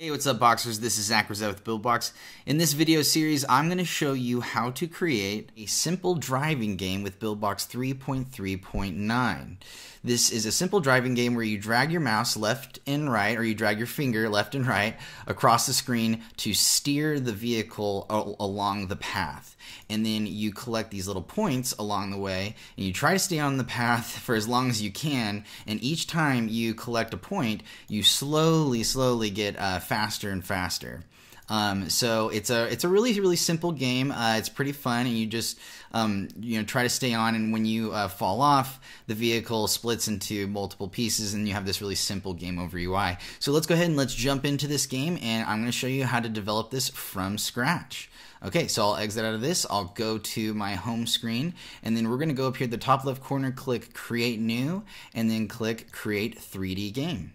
Hey, what's up boxers? This is Zach Rosette with BuildBox. In this video series, I'm going to show you how to create a simple driving game with BuildBox 3.3.9. This is a simple driving game where you drag your mouse left and right, or you drag your finger left and right across the screen to steer the vehicle along the path. And then you collect these little points along the way, and you try to stay on the path for as long as you can. And each time you collect a point, you slowly, slowly get uh, faster and faster. Um, so it's a it's a really really simple game. Uh, it's pretty fun, and you just um, you know try to stay on. And when you uh, fall off, the vehicle splits into multiple pieces, and you have this really simple game over UI. So let's go ahead and let's jump into this game, and I'm going to show you how to develop this from scratch. Okay, so I'll exit out of this. I'll go to my home screen, and then we're going to go up here at the top left corner, click Create New, and then click Create 3D Game.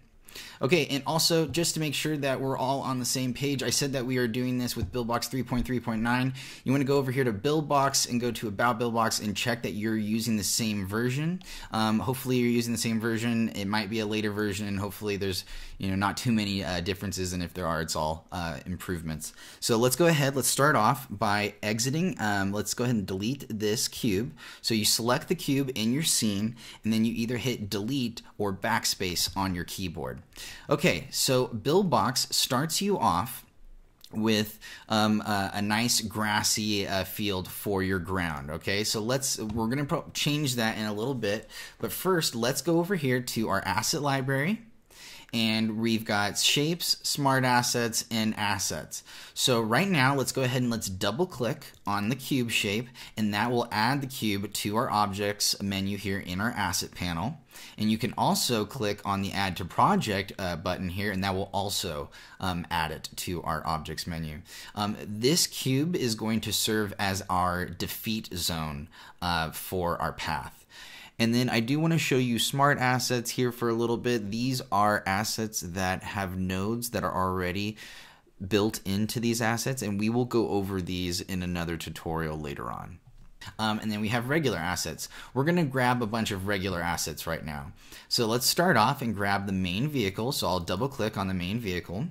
Okay, and also just to make sure that we're all on the same page, I said that we are doing this with BuildBox 3.3.9. You want to go over here to BuildBox and go to About BuildBox and check that you're using the same version. Um, hopefully, you're using the same version. It might be a later version, and hopefully, there's you know not too many uh, differences, and if there are, it's all uh, improvements. So let's go ahead. Let's start off by exiting. Um, let's go ahead and delete this cube. So you select the cube in your scene, and then you either hit delete or backspace on your keyboard. Okay, so BuildBox starts you off with um, uh, a nice grassy uh, field for your ground. Okay, so let's we're gonna change that in a little bit, but first let's go over here to our asset library and we've got shapes, smart assets, and assets. So right now, let's go ahead and let's double click on the cube shape, and that will add the cube to our objects menu here in our asset panel. And you can also click on the add to project uh, button here, and that will also um, add it to our objects menu. Um, this cube is going to serve as our defeat zone uh, for our path. And then I do want to show you smart assets here for a little bit. These are assets that have nodes that are already built into these assets, and we will go over these in another tutorial later on. Um, and then we have regular assets. We're going to grab a bunch of regular assets right now. So let's start off and grab the main vehicle. So I'll double click on the main vehicle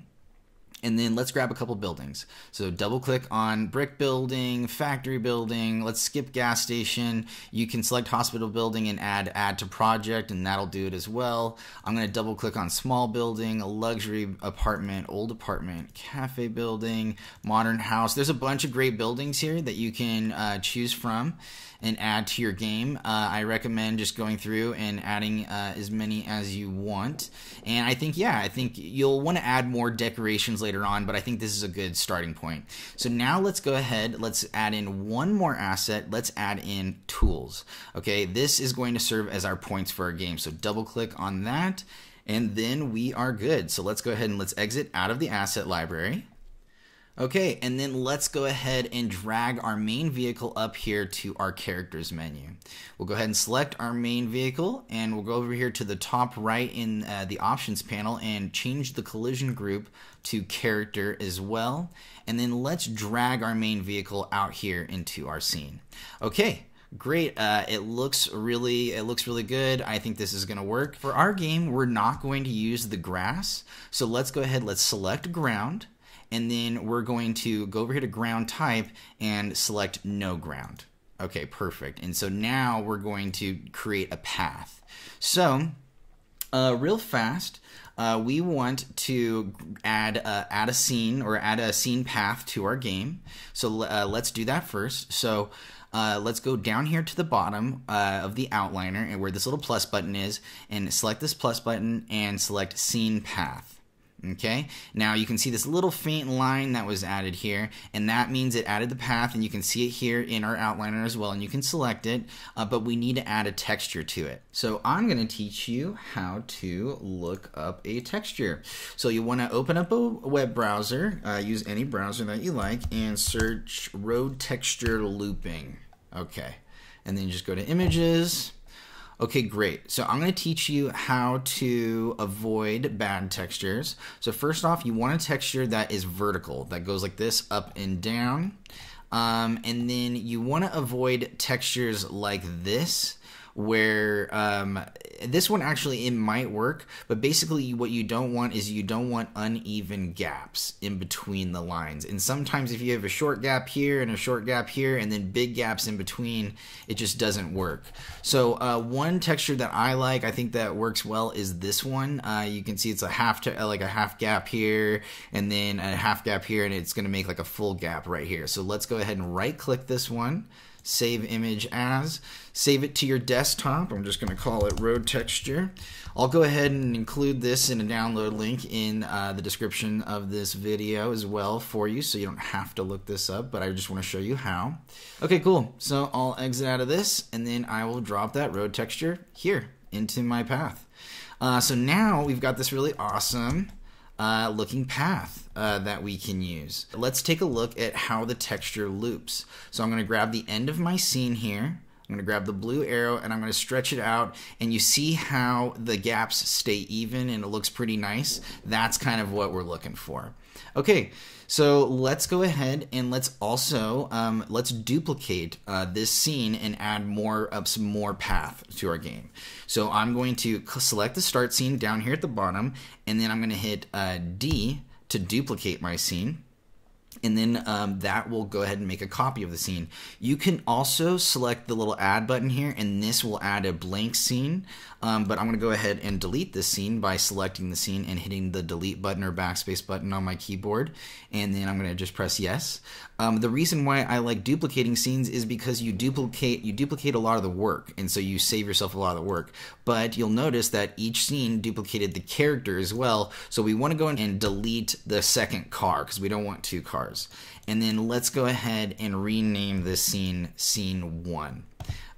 and then let's grab a couple buildings. So double click on brick building, factory building, let's skip gas station. You can select hospital building and add add to project and that'll do it as well. I'm gonna double click on small building, a luxury apartment, old apartment, cafe building, modern house. There's a bunch of great buildings here that you can uh, choose from and add to your game. Uh, I recommend just going through and adding uh, as many as you want. And I think, yeah, I think you'll want to add more decorations later on, but I think this is a good starting point. So now let's go ahead, let's add in one more asset. Let's add in tools. Okay, this is going to serve as our points for our game. So double click on that and then we are good. So let's go ahead and let's exit out of the asset library. Okay, and then let's go ahead and drag our main vehicle up here to our characters menu. We'll go ahead and select our main vehicle and we'll go over here to the top right in uh, the options panel and change the collision group to character as well. And then let's drag our main vehicle out here into our scene. Okay, great uh, it looks really it looks really good i think this is going to work for our game we're not going to use the grass so let's go ahead let's select ground and then we're going to go over here to ground type and select no ground. Okay, perfect. And so now we're going to create a path. So, uh, real fast, uh, we want to add uh, add a scene or add a scene path to our game. So uh, let's do that first. So uh, let's go down here to the bottom uh, of the outliner and where this little plus button is, and select this plus button and select scene path. Okay, now you can see this little faint line that was added here, and that means it added the path, and you can see it here in our outliner as well, and you can select it, uh, but we need to add a texture to it. So I'm going to teach you how to look up a texture. So you want to open up a web browser, uh, use any browser that you like, and search road texture looping. Okay, and then just go to images, Okay, great. So I'm going to teach you how to avoid bad textures. So first off, you want a texture that is vertical, that goes like this, up and down. Um, and then you want to avoid textures like this, where um, this one actually it might work, but basically what you don't want is you don't want uneven gaps in between the lines. And sometimes if you have a short gap here and a short gap here and then big gaps in between, it just doesn't work. So uh, one texture that I like, I think that works well is this one. Uh, you can see it's a half to, like a half gap here and then a half gap here and it's going to make like a full gap right here. So let's go ahead and right click this one save image as, save it to your desktop. I'm just going to call it road texture. I'll go ahead and include this in a download link in uh, the description of this video as well for you so you don't have to look this up, but I just want to show you how. Okay, cool. So I'll exit out of this and then I will drop that road texture here into my path. Uh, so now we've got this really awesome uh, looking path uh, that we can use. Let's take a look at how the texture loops. So I'm going to grab the end of my scene here. I'm going to grab the blue arrow and I'm going to stretch it out and you see how the gaps stay even and it looks pretty nice. That's kind of what we're looking for. Okay, so let's go ahead and let's also um, let's duplicate uh, this scene and add more of some more path to our game. So I'm going to select the start scene down here at the bottom, and then I'm going to hit uh, D to duplicate my scene and then um, that will go ahead and make a copy of the scene. You can also select the little add button here, and this will add a blank scene. Um, but I'm going to go ahead and delete this scene by selecting the scene and hitting the delete button or backspace button on my keyboard. And then I'm going to just press yes. Um, the reason why I like duplicating scenes is because you duplicate you duplicate a lot of the work, and so you save yourself a lot of the work. But you'll notice that each scene duplicated the character as well. So we want to go in and delete the second car because we don't want two cars. And then let's go ahead and rename this scene scene one.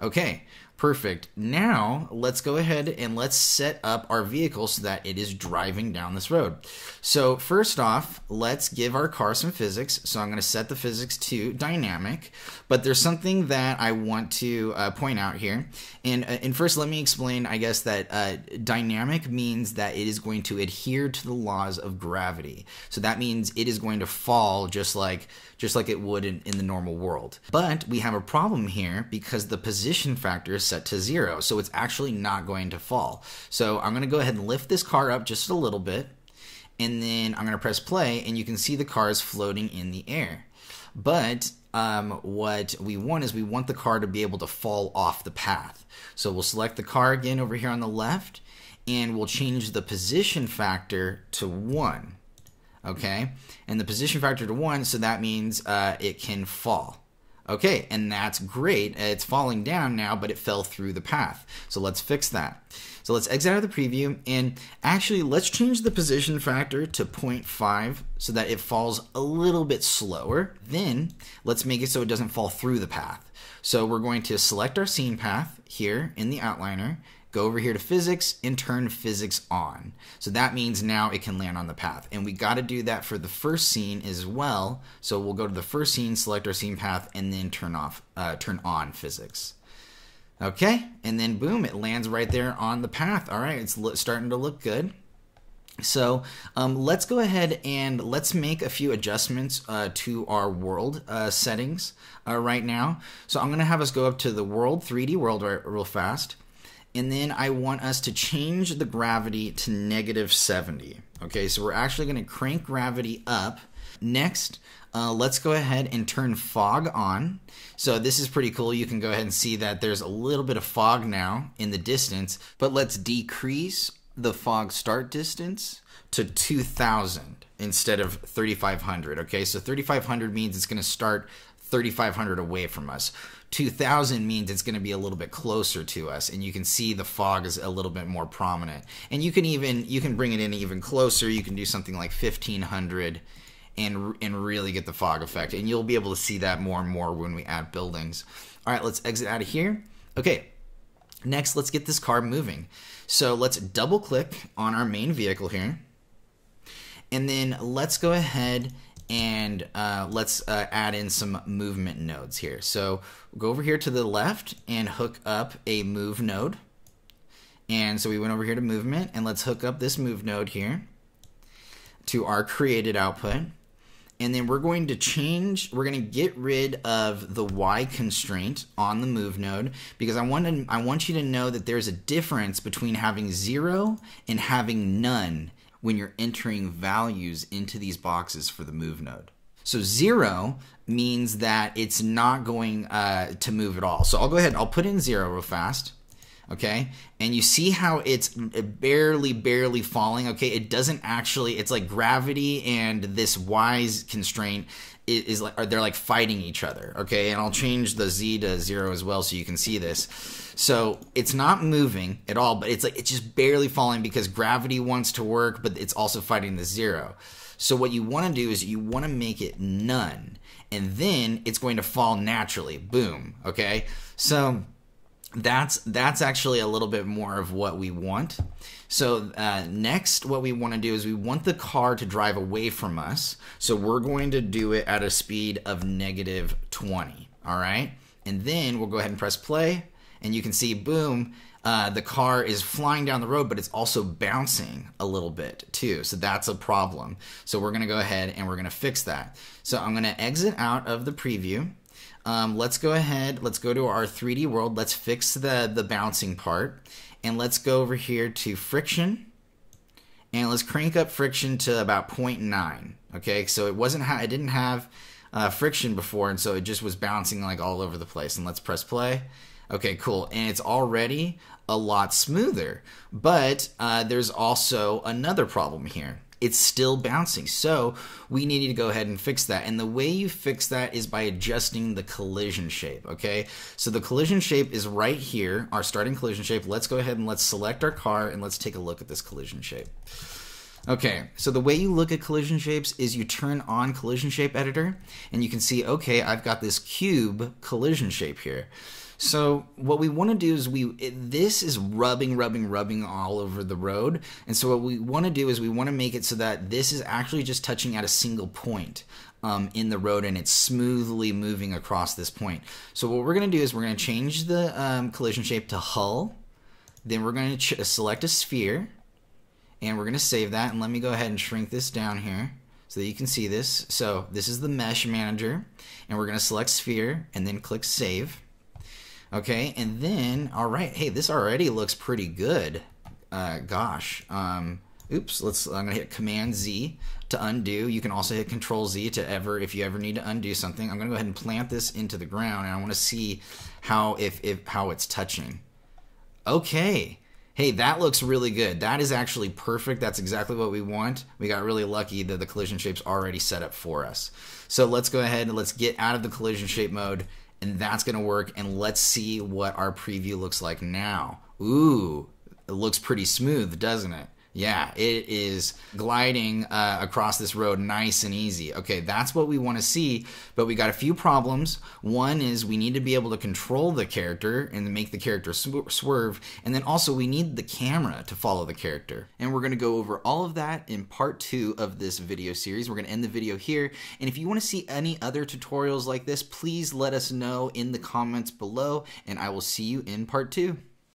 Okay, Perfect. Now, let's go ahead and let's set up our vehicle so that it is driving down this road. So first off, let's give our car some physics. So I'm going to set the physics to dynamic, but there's something that I want to uh, point out here. And, uh, and first, let me explain, I guess, that uh, dynamic means that it is going to adhere to the laws of gravity. So that means it is going to fall just like just like it would in, in the normal world. But we have a problem here because the position factor set to zero, so it's actually not going to fall. So I'm going to go ahead and lift this car up just a little bit, and then I'm going to press play, and you can see the car is floating in the air. But um, what we want is we want the car to be able to fall off the path. So we'll select the car again over here on the left, and we'll change the position factor to 1. Okay? And the position factor to 1, so that means uh, it can fall. Okay, and that's great. It's falling down now, but it fell through the path. So let's fix that. So let's exit out of the preview and actually let's change the position factor to 0.5 so that it falls a little bit slower. Then let's make it so it doesn't fall through the path. So we're going to select our scene path here in the outliner go over here to physics and turn physics on. So that means now it can land on the path. And we got to do that for the first scene as well. So we'll go to the first scene, select our scene path, and then turn off, uh, turn on physics. Okay, and then boom, it lands right there on the path. All right, it's starting to look good. So um, let's go ahead and let's make a few adjustments uh, to our world uh, settings uh, right now. So I'm going to have us go up to the world, 3D world real fast and then I want us to change the gravity to negative 70. Okay, so we're actually going to crank gravity up. Next, uh, let's go ahead and turn fog on. So this is pretty cool. You can go ahead and see that there's a little bit of fog now in the distance, but let's decrease the fog start distance to 2000 instead of 3500. Okay, so 3500 means it's going to start 3500 away from us. 2000 means it's going to be a little bit closer to us and you can see the fog is a little bit more prominent. And you can even you can bring it in even closer. You can do something like 1500 and and really get the fog effect and you'll be able to see that more and more when we add buildings. All right let's exit out of here. Okay next let's get this car moving. So let's double click on our main vehicle here. And then let's go ahead and uh, let's uh, add in some movement nodes here. So go over here to the left and hook up a move node. And so we went over here to movement and let's hook up this move node here to our created output. and then we're going to change we're going to get rid of the y constraint on the move node because I want to I want you to know that there's a difference between having 0 and having none when you're entering values into these boxes for the move node. So 0 means that it's not going uh, to move at all. So I'll go ahead, I'll put in 0 real fast okay? And you see how it's uh, barely barely falling okay? It doesn't actually it's like gravity and this y's constraint is, is like they're like fighting each other okay? And i'll change the z to zero as well so you can see this. So it's not moving at all but it's like it's just barely falling because gravity wants to work but it's also fighting the zero. So what you want to do is you want to make it none and then it's going to fall naturally. Boom okay? So that's that's actually a little bit more of what we want. So uh, next, what we want to do is we want the car to drive away from us. So we're going to do it at a speed of negative 20. All right, and then we'll go ahead and press play, and you can see, boom. Uh, the car is flying down the road, but it's also bouncing a little bit too. So that's a problem. So we're going to go ahead and we're going to fix that. So I'm going to exit out of the preview um, let's go ahead, let's go to our 3D world, let's fix the, the bouncing part, and let's go over here to friction, and let's crank up friction to about 0.9, okay? So it wasn't, ha- it didn't have uh, friction before, and so it just was bouncing like all over the place, and let's press play. Okay, cool. And it's already a lot smoother. But uh, there's also another problem here it's still bouncing. So we need to go ahead and fix that. And the way you fix that is by adjusting the collision shape, okay? So the collision shape is right here, our starting collision shape. Let's go ahead and let's select our car and let's take a look at this collision shape. Okay, so the way you look at collision shapes is you turn on collision shape editor and you can see, okay, I've got this cube collision shape here. So what we want to do is we it, this is rubbing, rubbing, rubbing all over the road, and so what we want to do is we want to make it so that this is actually just touching at a single point. Um, in the road and it's smoothly moving across this point. So what we're going to do is we're going to change the um, collision shape to hull. Then we're going to select a sphere and we're going to save that. And let me go ahead and shrink this down here so that you can see this. So this is the mesh manager and we're going to select sphere and then click save. Okay, and then, all right, hey, this already looks pretty good. Uh, gosh, um, oops, let's, I'm gonna hit Command Z to undo. You can also hit Control Z to ever, if you ever need to undo something. I'm gonna go ahead and plant this into the ground, and I wanna see how, if, if, how it's touching. Okay, hey, that looks really good. That is actually perfect. That's exactly what we want. We got really lucky that the collision shape's already set up for us. So let's go ahead and let's get out of the collision shape mode and that's to work. And let's see what our preview looks like now. Ooh, it looks pretty smooth, doesn't it? Yeah, it is gliding uh, across this road nice and easy. Okay, that's what we want to see, but we got a few problems. One is we need to be able to control the character and make the character sw swerve, and then also we need the camera to follow the character. And we're going to go over all of that in part two of this video series. We're going to end the video here, and if you want to see any other tutorials like this, please let us know in the comments below, and I will see you in part two.